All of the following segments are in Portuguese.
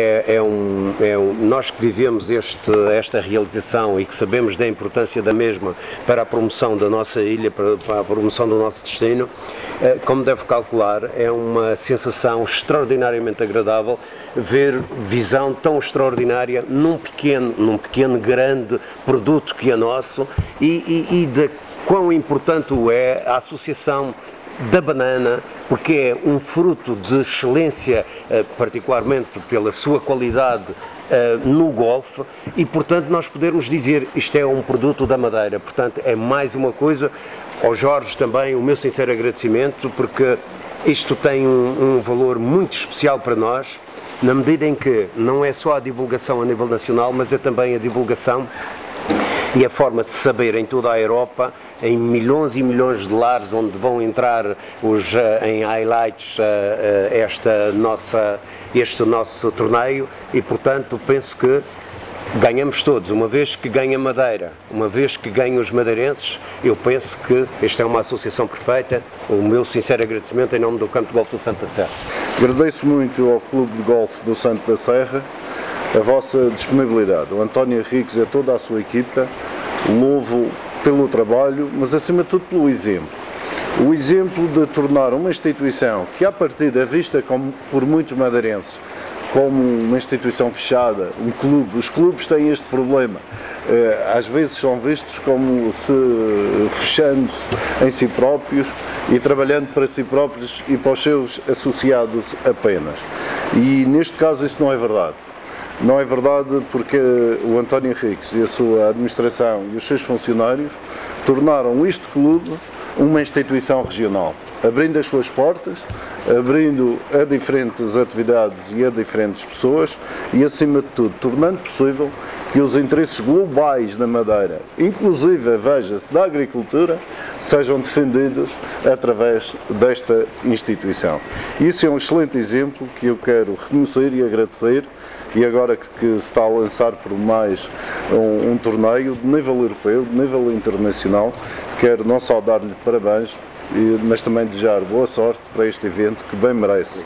É, é, um, é um, nós que vivemos este, esta realização e que sabemos da importância da mesma para a promoção da nossa ilha, para, para a promoção do nosso destino, eh, como deve calcular, é uma sensação extraordinariamente agradável ver visão tão extraordinária num pequeno, num pequeno grande produto que é nosso e, e, e de quão importante é a associação da banana, porque é um fruto de excelência, eh, particularmente pela sua qualidade eh, no golfe, e portanto nós podemos dizer isto é um produto da Madeira. Portanto, é mais uma coisa. Ao Jorge também o meu sincero agradecimento, porque isto tem um, um valor muito especial para nós na medida em que não é só a divulgação a nível nacional, mas é também a divulgação e a forma de saber em toda a Europa, em milhões e milhões de lares onde vão entrar os, eh, em highlights eh, eh, esta nossa, este nosso torneio e, portanto, penso que ganhamos todos, uma vez que ganha Madeira, uma vez que ganham os madeirenses, eu penso que esta é uma associação perfeita. O meu sincero agradecimento em nome do Campo de Golfe do Santo da Serra. Agradeço muito ao Clube de Golfe do Santo da Serra a vossa disponibilidade. O António Henriques e toda a sua equipa, louvo pelo trabalho, mas acima de tudo pelo exemplo. O exemplo de tornar uma instituição que, à partida, é vista como, por muitos madeirenses como uma instituição fechada, um clube. Os clubes têm este problema. Eh, às vezes são vistos como se fechando-se em si próprios e trabalhando para si próprios e para os seus associados apenas. E neste caso isso não é verdade. Não é verdade porque o António Henriques e a sua administração e os seus funcionários tornaram este clube uma instituição regional, abrindo as suas portas, abrindo a diferentes atividades e a diferentes pessoas e, acima de tudo, tornando possível que os interesses globais da Madeira, inclusive, veja-se, da agricultura, sejam defendidos através desta instituição. Isso é um excelente exemplo que eu quero reconhecer e agradecer e agora que, que se está a lançar por mais um, um torneio de nível europeu, de nível internacional, quero não só dar-lhe parabéns, mas também desejar boa sorte para este evento que bem merece.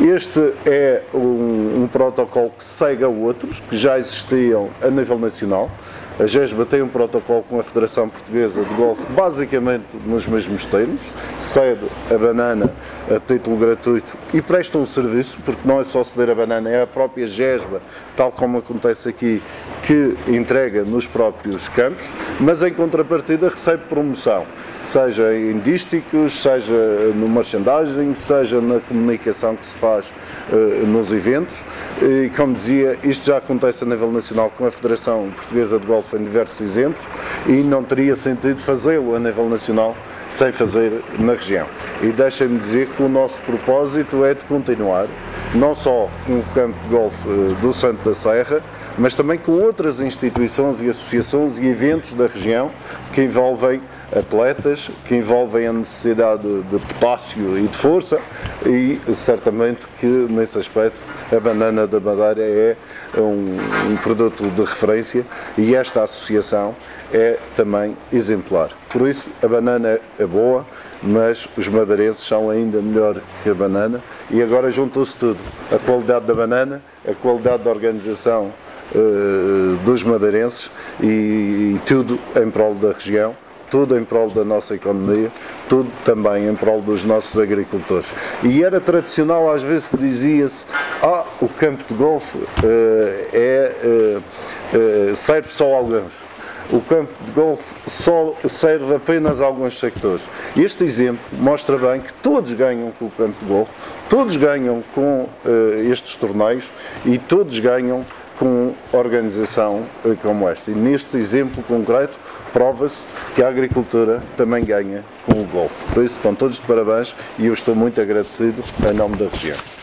Este é um, um protocolo que segue a outros que já existiam a nível nacional. A GESBA tem um protocolo com a Federação Portuguesa de Golfe, basicamente nos mesmos termos, cede a banana a título gratuito e presta um serviço, porque não é só ceder a banana, é a própria GESBA, tal como acontece aqui, que entrega nos próprios campos, mas em contrapartida recebe promoção, seja em dísticos, seja no merchandising, seja na comunicação que se faz uh, nos eventos. E, como dizia, isto já acontece a nível nacional com a Federação Portuguesa de Golfe em diversos exemplos e não teria sentido fazê-lo a nível nacional sem fazer na região. E deixem-me dizer que o nosso propósito é de continuar, não só com o campo de golfe eh, do Santo da Serra, mas também com outras instituições e associações e eventos da região que envolvem atletas, que envolvem a necessidade de potássio e de força e certamente que nesse aspecto a banana da Madeira é um, um produto de referência e esta associação é também exemplar. Por isso a banana é boa, mas os madeirenses são ainda melhor que a banana e agora juntou-se tudo. A qualidade da banana, a qualidade da organização uh, dos madeirenses e, e tudo em prol da região tudo em prol da nossa economia, tudo também em prol dos nossos agricultores. E era tradicional, às vezes dizia-se, ah, o campo de golfe uh, é, uh, uh, serve só alguns. O campo de golfe só serve apenas a alguns sectores. Este exemplo mostra bem que todos ganham com o campo de golfe, todos ganham com estes torneios e todos ganham com organização eh, como esta. E neste exemplo concreto, prova-se que a agricultura também ganha com o golfe. Por isso, estão todos de parabéns e eu estou muito agradecido em nome da região.